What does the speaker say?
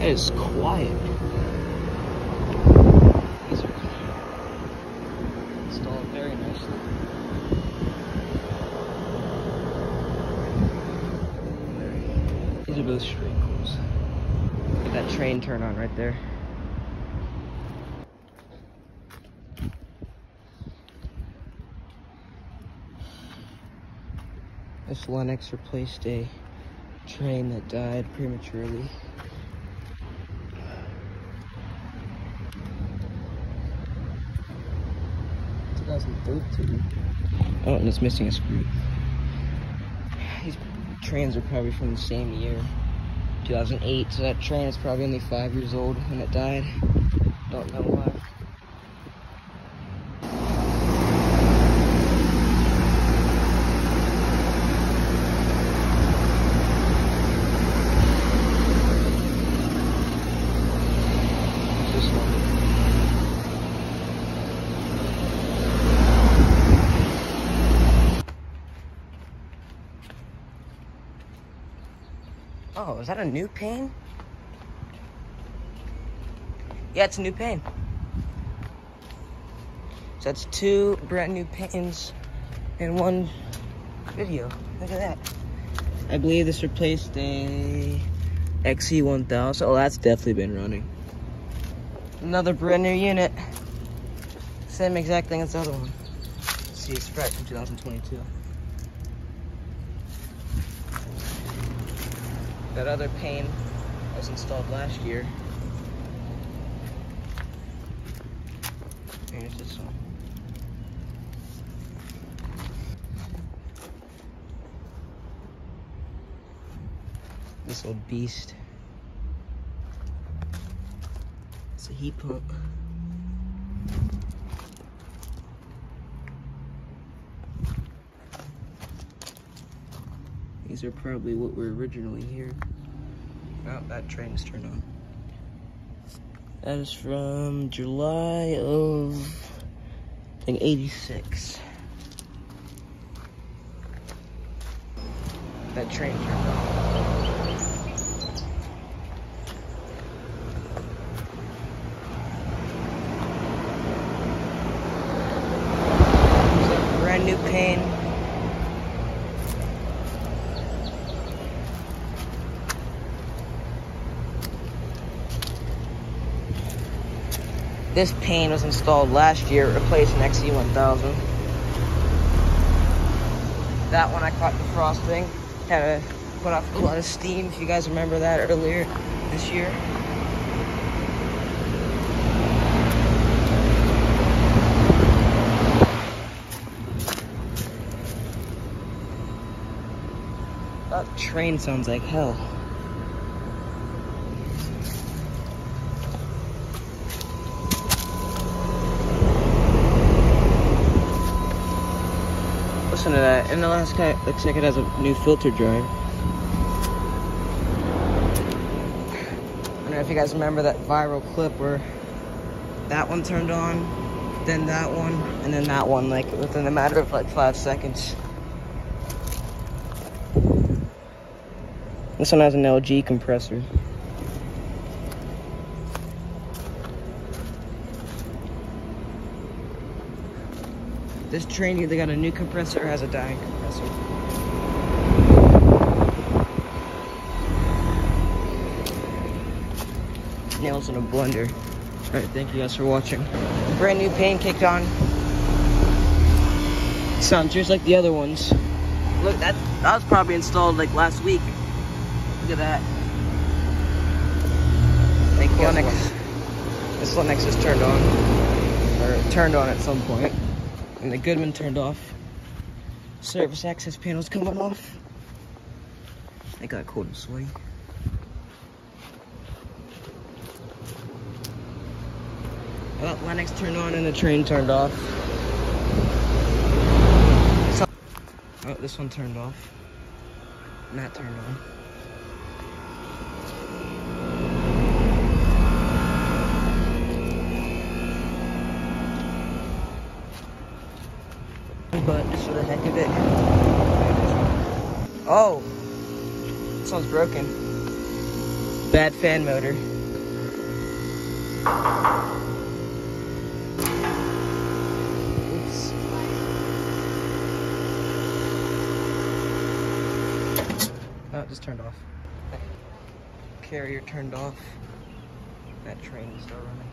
It is quiet. These are installed very nicely. These are both straight cools. Look at that Trane turn on right there. This Lennox replaced a Trane that died prematurely. Two thousand thirteen. Oh, and it's missing a screw. These Tranes are probably from the same year, 2008. So that Trane is probably only five years old when it died. Don't know why. This one. Oh, is that a new Payne? Yeah, it's a new Payne. So that's two brand new Paynes in one video. Look at that. I believe this replaced a XE1000. Oh, that's definitely been running. Another brand new unit. Same exact thing as the other one. See, it's from 2022. That other Payne was installed last year. Here's this one. This old beast. It's a heat pump. These are probably what were originally here. Oh, that Trane is turned on. That is from July of, I think, 86. That Trane turned on. There's a brand new Payne. This Payne was installed last year, replacing XE1000. That one I caught defrosting. Had to put off a lot of steam, if you guys remember that earlier this year. That Trane sounds like hell. Listen to that. And the last guy looks like it has a new filter drier. I don't know if you guys remember that viral clip where that one turned on, then that one, and then that one, like within a matter of like five seconds. This one has an LG compressor. This Trane either got a new compressor or has a dying compressor. Nails in a blender. Alright, thank you guys for watching. Brand new Payne kicked on. Sounds just like the other ones. Look, that, that was probably installed like last week. Look at that. Thank you. Lennox. This Lennox is turned on. Or turned on at some point. And the Goodman turned off. Service access panel's coming off. I got cold and sweaty. Well, oh, Lennox turned on and the Trane turned off. So- oh, this one turned off. And that turned on. But just for the heck of it. Oh! This one's broken. Bad fan motor. Oops. Oh, just turned off. carrier turned off. That Trane is still running.